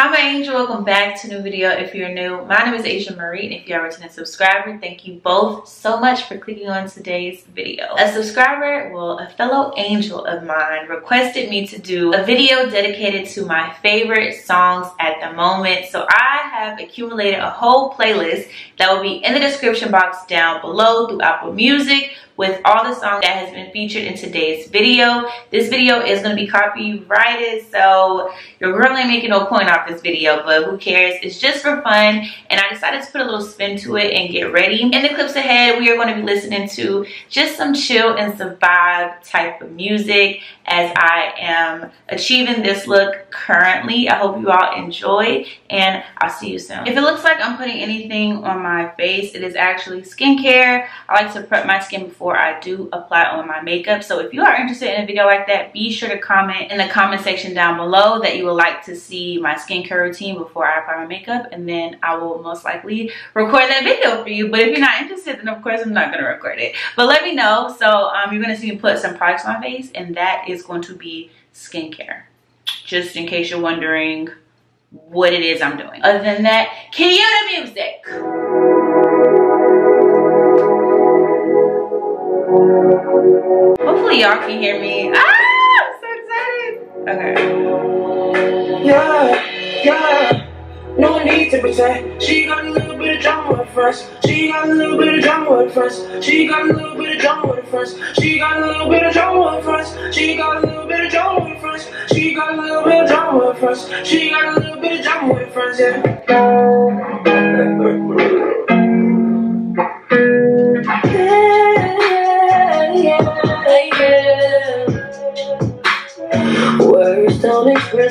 Hi my angel, welcome back to a new video. If you're new, my name is Aisha Marie and if you're a returning subscriber, thank you both so much for clicking on today's video. A subscriber, well a fellow angel of mine requested me to do a video dedicated to my favorite songs at the moment. So I have accumulated a whole playlist that will be in the description box down below through Apple Music, with all the songs that has been featured in today's video. This video is going to be copyrighted, so your girl ain't making no coin off this video, but who cares? It's just for fun, and I decided to put a little spin to it and get ready. In the clips ahead, we are going to be listening to just some chill and survive type of music as I am achieving this look currently. I hope you all enjoy, and I'll see you soon. If it looks like I'm putting anything on my face, it is actually skincare. I like to prep my skin before before I do apply on my makeup. So if you are interested in a video like that, be sure to comment in the comment section down below that you would like to see my skincare routine before I apply my makeup. And then I will most likely record that video for you. But if you're not interested, then of course I'm not going to record it. But let me know. So um, you're going to see me put some products on my face and that is going to be skincare. Just in case you're wondering what it is I'm doing. Other than that, cue the music. Hopefully y'all can hear me. Ah, I'm so excited. Okay. Yeah, yeah. No need to pretend. She got a little bit of drama with first. She got a little bit of drama with first. She got a little bit of drama with first. She got a little bit of drama with first. She got a little bit of drama with first. She got a little bit of drama with first. She got a little bit of drama with first. Yeah.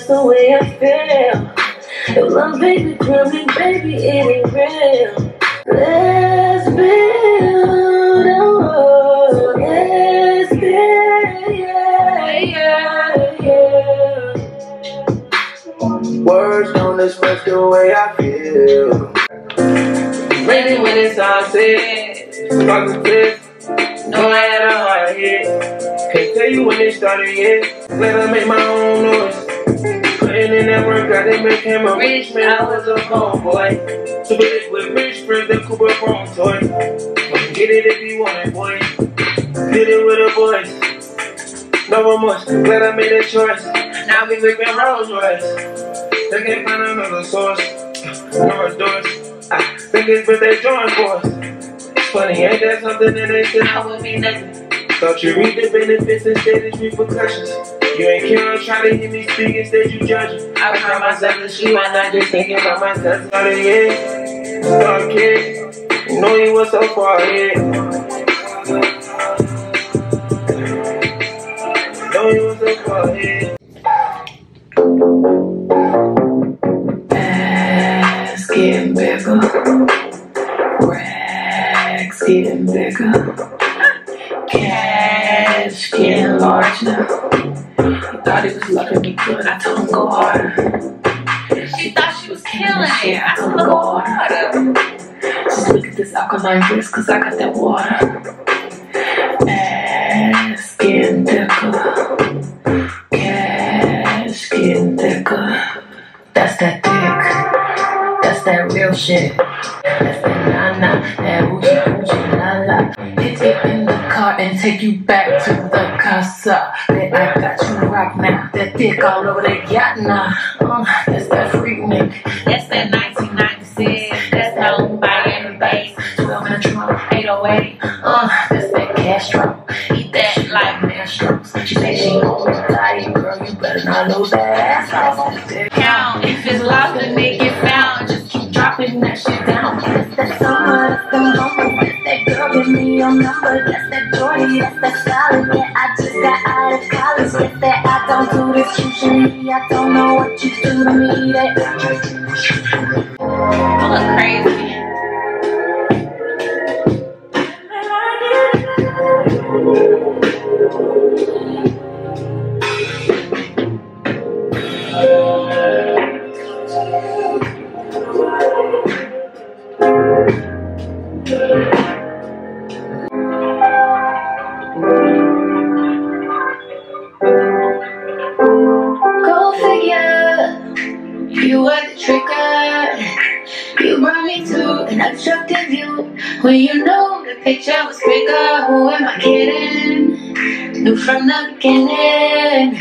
The way I feel. If my baby crying, baby, it ain't real. Let's build a world. Let's build, yeah, yeah, yeah. Words don't express the way I feel. Maybe when it's all said, fuck the this. No, I had a hard hit. Can't tell you when it started yet. Let her make my own noise. In that work, I didn't make him a rich man. I was a homeboy. So bitch with rich friends, that Cooper Chrome toy. Get it if you want it, boy. Did it with the boys. No remorse, glad I made a choice. Now we whipping Rolls Royce. They can't find another source. No doors. I ah, think it's what they join for us funny, ain't that something that they said I would be nothing? Thought you read the benefits instead of repercussions. You ain't caring, trying to hear me speak instead you judging. I found myself in she might not just thinking about myself. Started yeah, start kid. You know you was so far ahead. You Know you was so far ahead. Ass getting bigger getting bigger. Cash getting large now. He thought he was loving me good. I told him go hard. She thought she was killing it. I told him go harder. Just look at this alkaline wrist, cause I got that water. Ass getting thicker. Cash thicker. That's that dick. That's that real shit. That's that nah nah. That oochie oochie la la. Hit it in the car and take you back the. That I got you right now. That dick all over that yacht now. Uh, that's that Freaknik. That's that 1996. That's home by any base. 12 in the trunk, 808. Uh, that's that Castro. Eat that like Mastro's. She say she always diet, girl. You better not lose that ass. Count if it's lost and it get found. Just keep dropping that shit down. That's so Give me your number, that's that that. Yeah, I just got out of college. Guess that I don't do this usually. I don't know what you do to me. That I look crazy. You were the trigger. You brought me to an obstructive view. When you know the picture was bigger, who am I kidding? Knew from the beginning.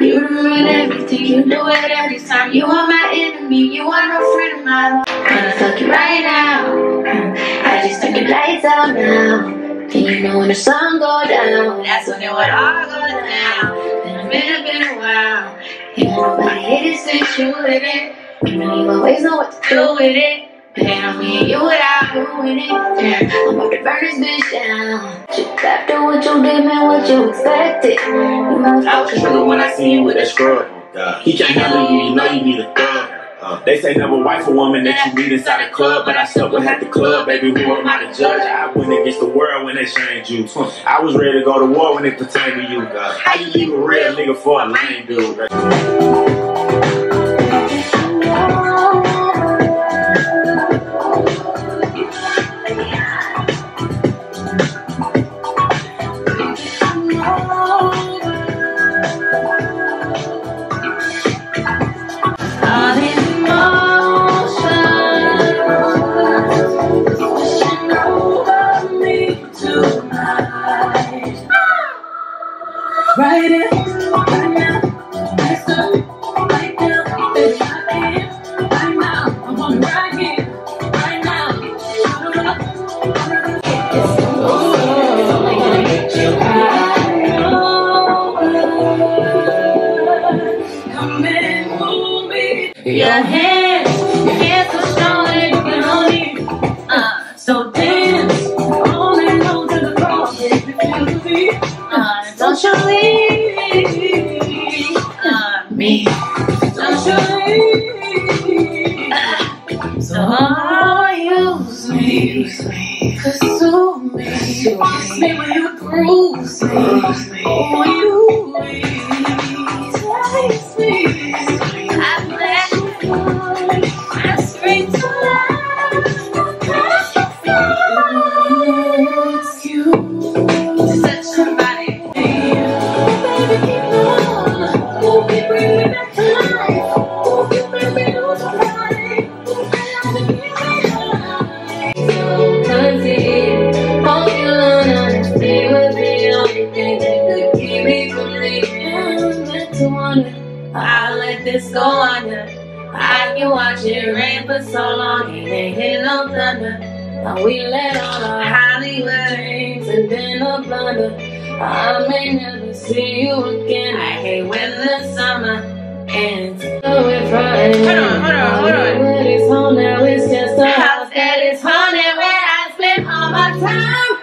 You ruin everything, you do it every time. You are my enemy, you are no friend of mine. Wanna fuck you right now. I just turn the lights out now. And you know when the sun go down, that's when it would all go down. Been a minute, been a while. Ain't nobody hit it since you with it. You know you always know what to do with it. But ain't on me and you without doing it. Yeah, I'm about to burn this bitch down. After what you did, man, what you expected. You know, I was triggered when I seen you with that scrub. God. He can't handle you, you know you need a thug. Uh, they say never wife a woman that you meet inside a club, but I still would have the club, baby. Who am I to judge? I went against the world when they changed you. I was ready to go to war when it pertained to you. God. How you leave a real nigga for a lame dude? Right in, use me, pursue me, kiss me when you bruise me, oh rain for so long, it ain't hit no thunder. Now we let all our Hollywood dreams and then a blunder. I may never see you again. I hate when the summer ends. So we're frontin'. Hold on, hold on, hold on. When it's home now, it's just a house that is haunted where I spend all my time.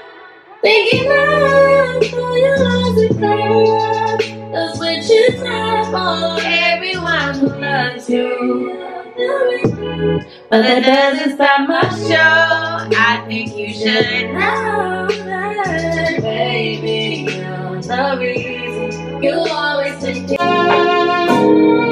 Thinking of for your loves prayers. The switch is up for everyone who loves you. But that doesn't stop my show. I think you should know that, baby, you're the reason you always take Nobody's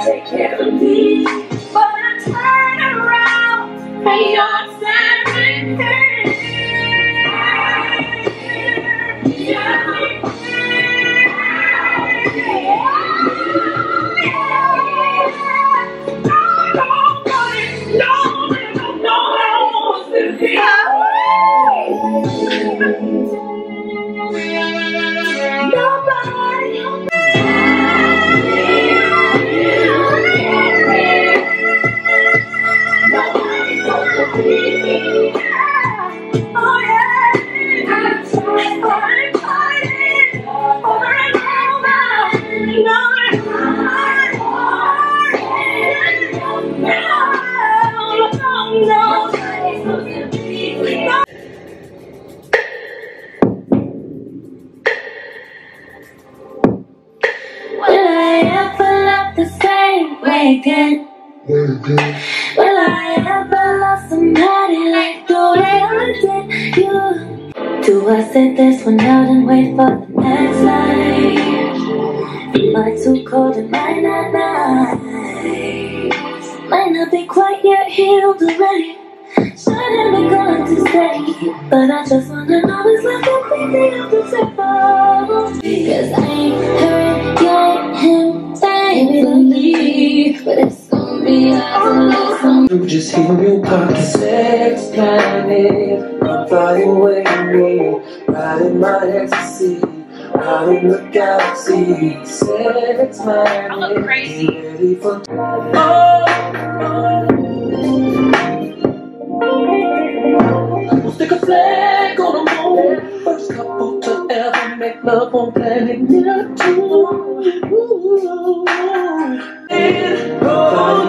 take care of me. But I turn around and you're and for the next life? I too cold? Am I not nice? Might not be quite yet healed already. Shouldn't be going to stay, but I just wanna know it's like the table. Cause I ain't heard you ain't him say believe, but it's gonna be after some You just hear me talking sex planet. Flying away my ecstasy, out in the galaxy. I look crazy. For oh, oh. We'll stick a flag on the moon. First couple to ever make love on planet Neptune. Ooh. Oh,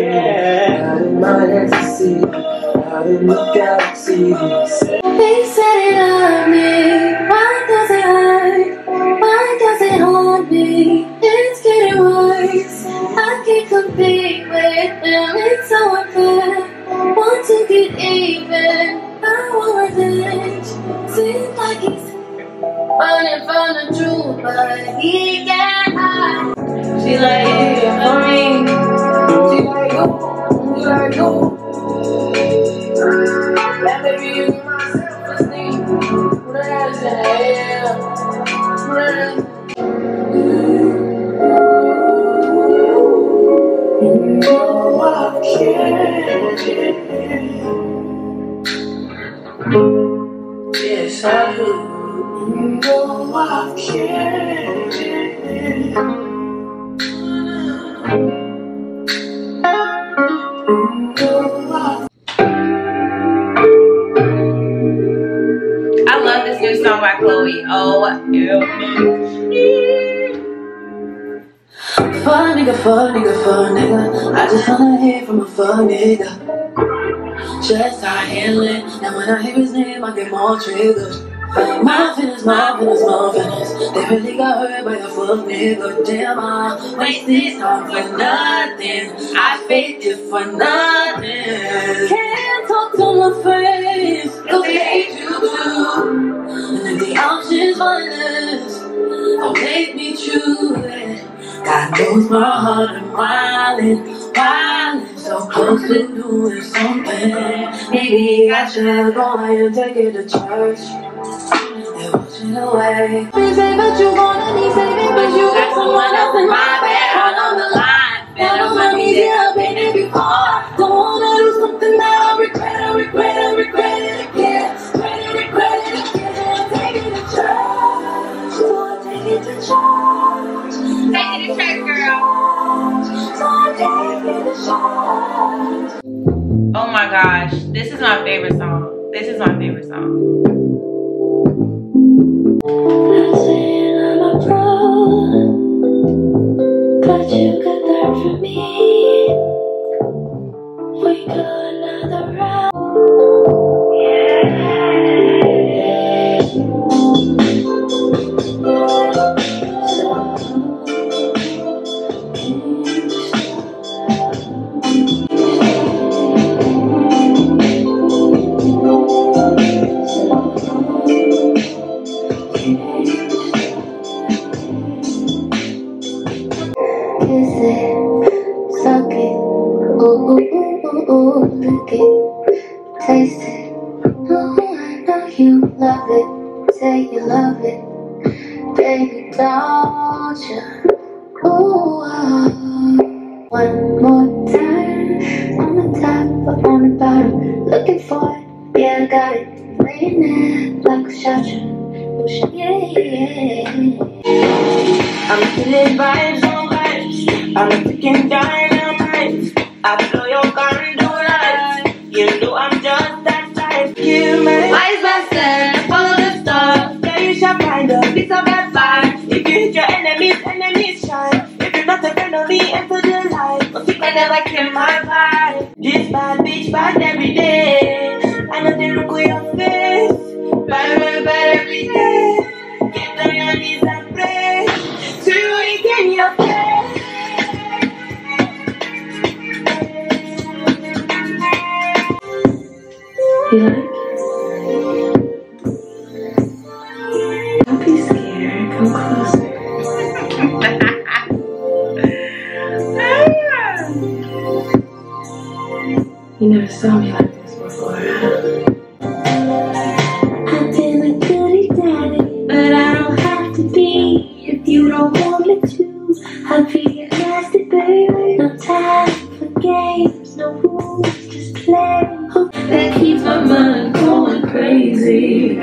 yeah. Out in my ecstasy, out in the galaxy. Know I can't. Yes, I do. Know I can't. I love this new song by Chloe. Oh, Fuck nigga, fuck nigga, fuck nigga. I just wanna hear from a fuck nigga. Just I handle it. Now when I hear his name, I get more triggered. My feelings, my feelings, my feelings. They really got hurt by a fuck nigga. Damn, I wasted time for nothing. I faked it for nothing. Can't talk to my face, cause they hate you too. And if the option's violence, don't make me choose it. God knows my heart and wildin', wildin', so close to doing something. Maybe I should go and take it to church. And watch it away. Please say that you wanna need saving, but you got someone else in my bed. Out on the line, better money, yeah, been it before. Don't wanna do something that I regret, I regret, I regret it again. Regret it, regret it again. Take it to church. So I take it to church. Oh my gosh, this is my favorite song. This is my favorite song. it's every day. I know the look on your face. Bad, bad every day. Get on your knees and pray. To you again your face. You like you never saw me like this before? I've been a goody daddy, but I don't have to be if you don't want me to. I'll be a nasty baby. No time for games, no rules, just play. That keeps my mind going crazy.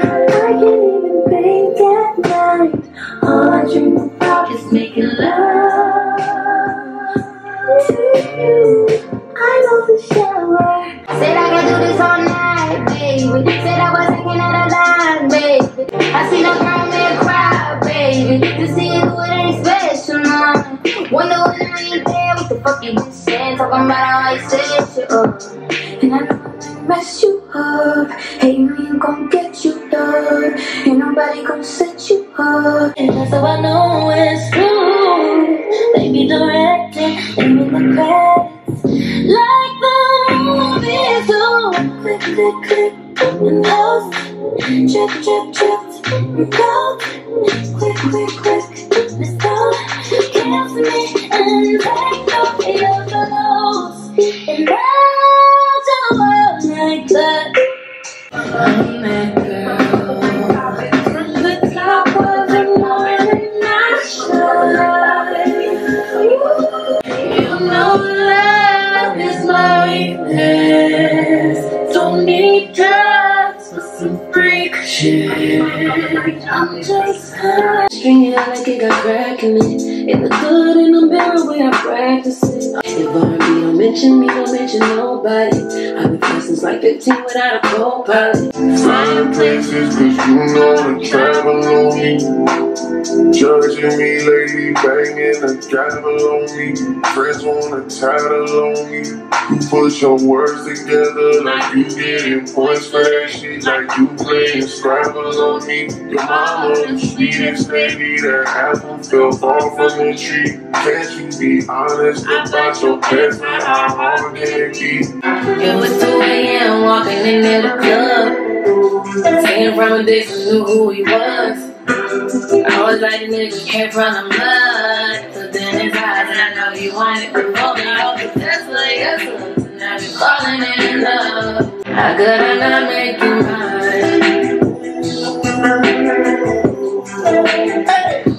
You? Talking about how I set you up. And I know I might mess you up. Hate me and gon' get you love. Ain't nobody gon' set you up. And that's how I know it's true. Baby directing, and in the credits. Like the movies do. Click, click, click, and post. Drip, drip, drip, and go. Quick, quick, quick, let's go. Me and take no fear for those. And. I'm that girl. The top of the morning, I You know love is my weakness. Don't need drugs for some freak shit. I'm just high. String it out like it got crack in it. It the good in the mirror when I practice it. If R&B don't mention me, don't mention nobody. I've been friends since like 15 without a co-pilot. Flying places, cause you know the travel on me. Judging me, lady, banging the gavel on me. Friends wanna tattle on me. You put your words together like you getting points for that shit. Like you playing Scrabble on me. Your mama, the sweetest lady that hasn't fell far from the tree. Can't you be honest about your past and how hard can it be? It was 2 a.m. walking in the club. Saying from a distance knew who he was. I was like a nigga came from the mud. But then eyes and I know he wanted to roll me off the Tesla, yes sir. Now you falling in love. How could I not make you mine?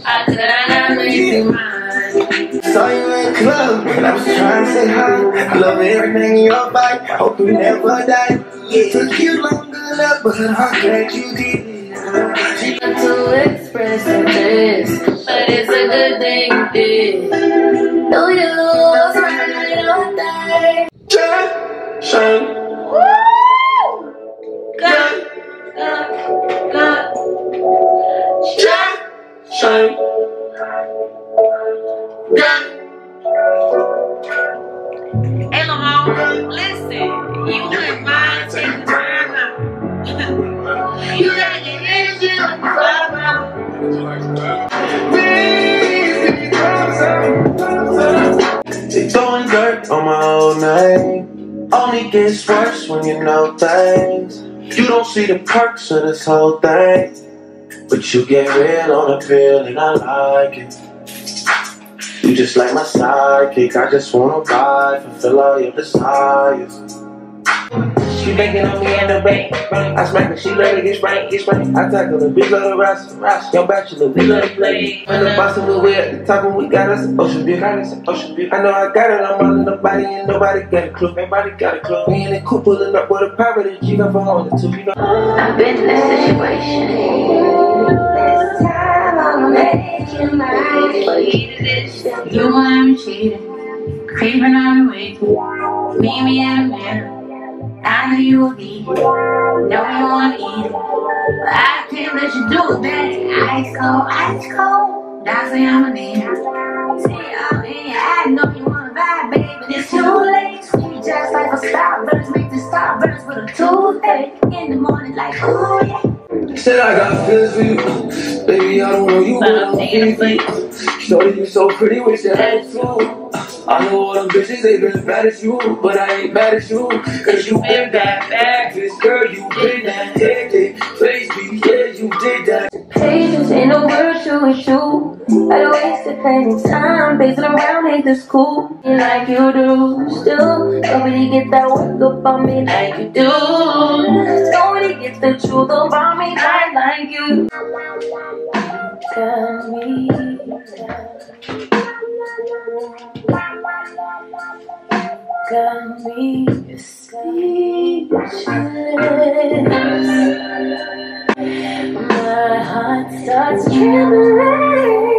How could I not make you mine? Saw you in club when I was trying to say hi. I love everything in your body. Hope you never die. It took you long enough, but I'm glad you did. She it's a good thing you did. No use right on that. shine, Only gets worse when you know things. You don't see the perks of this whole thing. But you get real on the pill and I like it. You just like my sidekick. I just wanna ride, fulfill all your desires. She banking on me in the bank. I smack her, she let it get spanked, get spanked. I tackle her, bitch, let her rise, rise. Young bachelor, we let it play. When the boss and we at the top and we got us an ocean view. Got us an ocean view. I know I got it, I'm all in the body and nobody got a clue. Everybody got a clue. We in the coupe pulling up with a private G got for home too. You. I've been in this situation. This time I'ma make you mine. You me cheating, creeping on the way. Meet me at a mirror. I know you will be. Know you wanna eat. But I can't let you do it, baby. Ice cold, ice cold. I say I'm a nigga. Say I'm in. I know you wanna vibe, baby. but It's too late. Sweet just like a starburst. Make the starburst with a toothache. In the morning, like, ooh, yeah. Said I got feelings for you. Baby, I don't know you, but I'm feeling for you. Shorty, you so pretty, wish I had you. I know all them bitches, they been bad as you, but I ain't mad at you. Cause you been bad, bad. this, girl, you been that hectic. Baby, yeah, you did that. Patience ain't no virtue, it's you. I don't waste it plenty time. Pacing around, ain't this cool? Like you do. Still, nobody get that work up on me like you do. Nobody get the truth about me quite like you. Got me. Got me speechless. My heart starts trembling.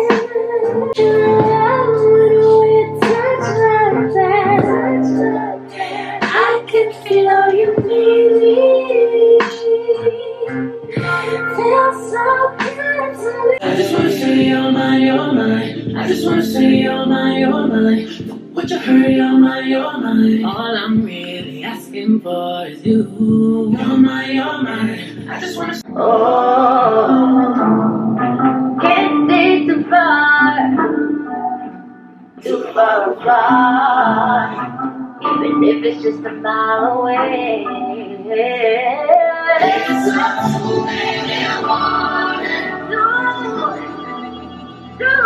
Just wanna say you're mine, you're mine. I just wanna say you're mine, you're mine. What you heard, you're mine, you're mine. All I'm really asking for is you. You're mine, you're mine. I just wanna. Oh, can't stay too far, too far apart, even if it's just a mile away. Do, do.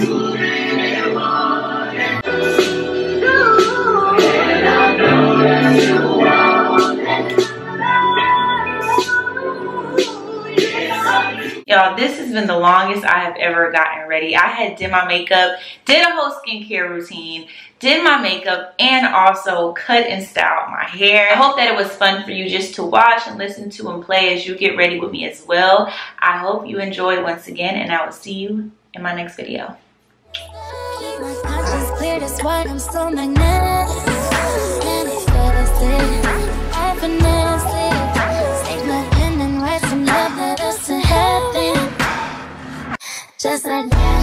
Y'all, this has been the longest I have ever gotten ready. I had did my makeup, did a whole skincare routine, did my makeup, and also cut and styled my hair. I hope that it was fun for you just to watch and listen to and play as you get ready with me as well. I hope you enjoyed once again, and I will see you in my next video. just like that.